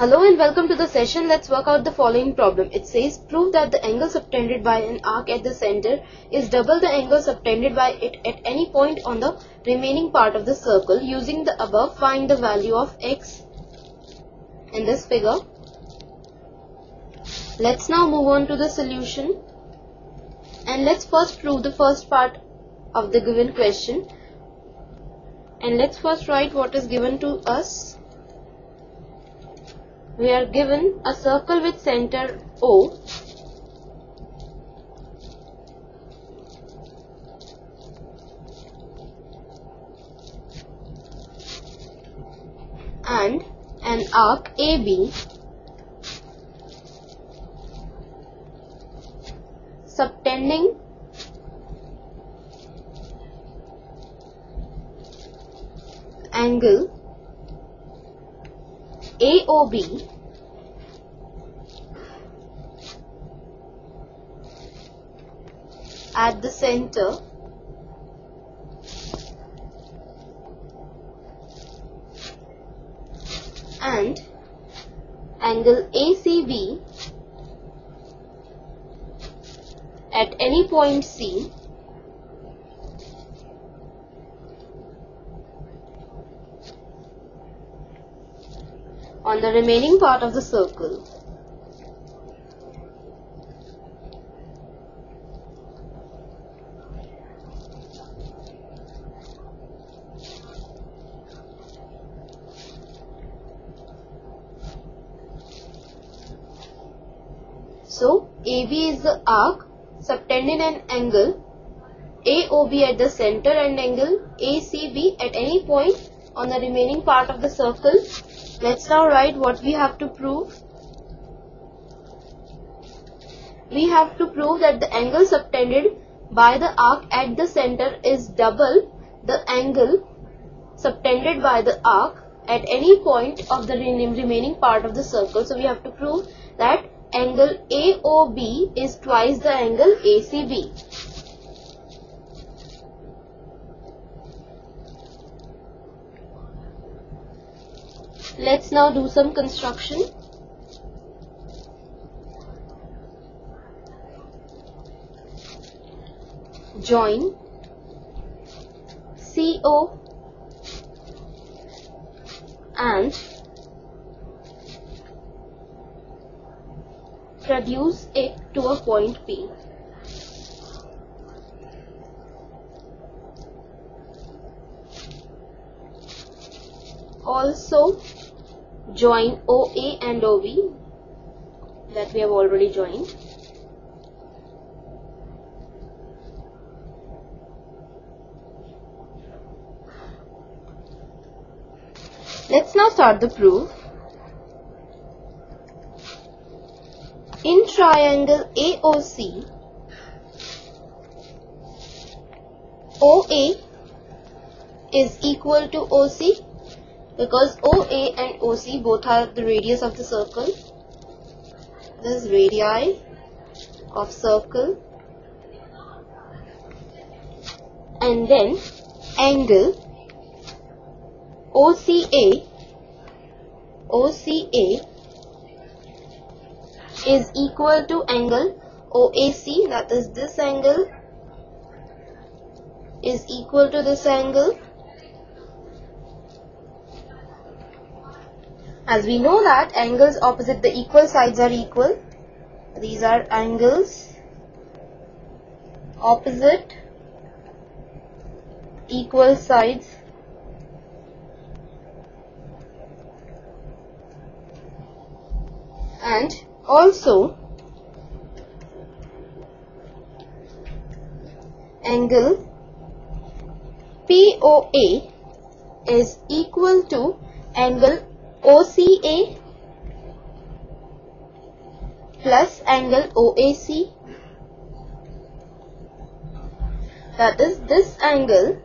Hello and welcome to the session. Let's work out the following problem. It says prove that the angle subtended by an arc at the center is double the angle subtended by it at any point on the remaining part of the circle. Using the above, find the value of x in this figure. Let's now move on to the solution. And let's first prove the first part of the given question. And let's first write what is given to us we are given a circle with center O. And an arc AB subtending. Angle. AOB at the center and angle ACB at any point C on the remaining part of the circle. So AB is the arc subtending an angle AOB at the center and angle ACB at any point on the remaining part of the circle Let's now write what we have to prove. We have to prove that the angle subtended by the arc at the center is double the angle subtended by the arc at any point of the remaining part of the circle. So we have to prove that angle AOB is twice the angle ACB. Let's now do some construction. Join CO and produce it to a point P. Also join OA and OB that we have already joined. Let's now start the proof. In triangle AOC, OA is equal to OC because OA and OC both are the radius of the circle. This is radii of circle and then angle OCA OCA is equal to angle OAC that is this angle is equal to this angle. As we know that angles opposite the equal sides are equal these are angles opposite equal sides. And also angle POA is equal to angle OCA plus angle OAC that is this angle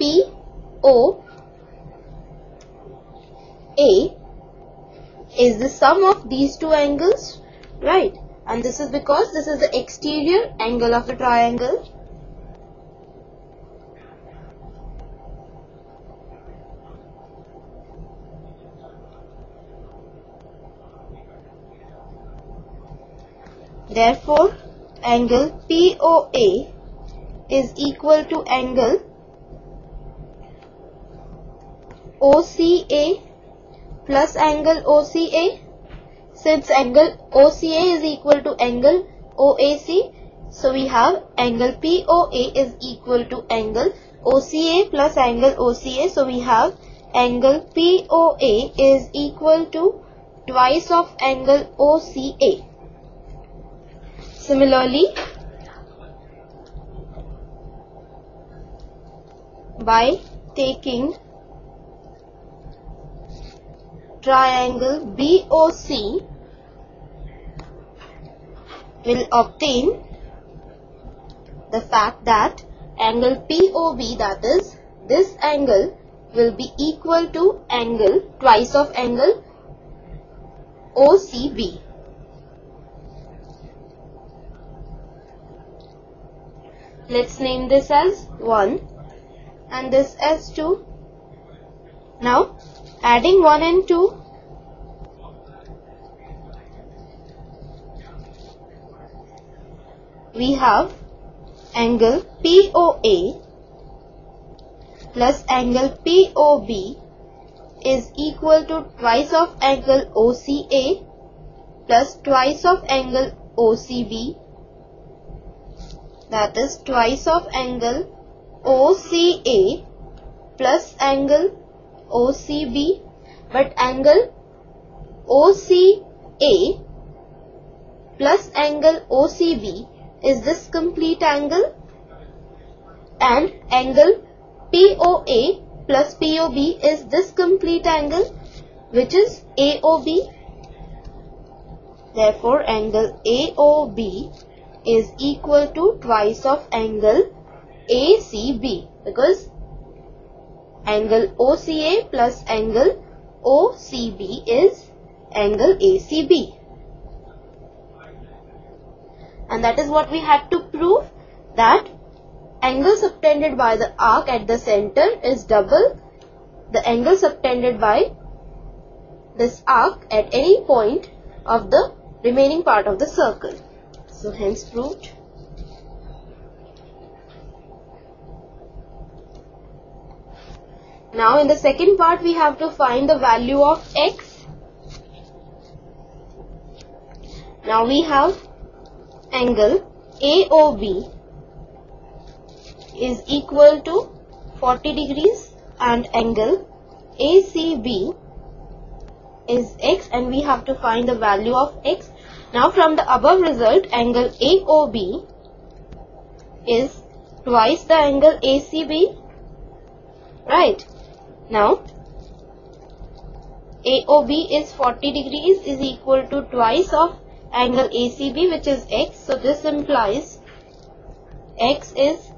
POA is the sum of these two angles, right? And this is because this is the exterior angle of the triangle. Therefore, angle POA is equal to angle OCA plus angle OCA. Since angle OCA is equal to angle OAC, so we have angle POA is equal to angle OCA plus angle OCA. So we have angle POA is equal to twice of angle OCA. Similarly, by taking triangle BOC will obtain the fact that angle POB that is this angle will be equal to angle twice of angle OCB. Let's name this as 1 and this as 2. Now adding 1 and 2 we have angle POA plus angle POB is equal to twice of angle OCA plus twice of angle OCB that is twice of angle OCA plus angle OCB but angle OCA plus angle OCB is this complete angle and angle POA plus POB is this complete angle which is AOB. Therefore, angle AOB is equal to twice of angle ACB because angle OCA plus angle OCB is angle ACB and that is what we had to prove that angle subtended by the arc at the center is double the angle subtended by this arc at any point of the remaining part of the circle. So hence proved. Now in the second part we have to find the value of x. Now we have angle AOB is equal to 40 degrees and angle ACB is x and we have to find the value of x. Now from the above result angle AOB is twice the angle ACB right. Now AOB is 40 degrees is equal to twice of angle ACB which is x. So this implies x is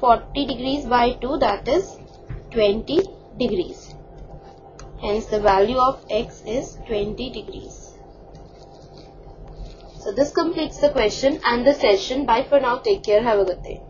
40 degrees by 2 that is 20 degrees. Hence the value of x is 20 degrees. So this completes the question and the session. Bye for now. Take care. Have a good day.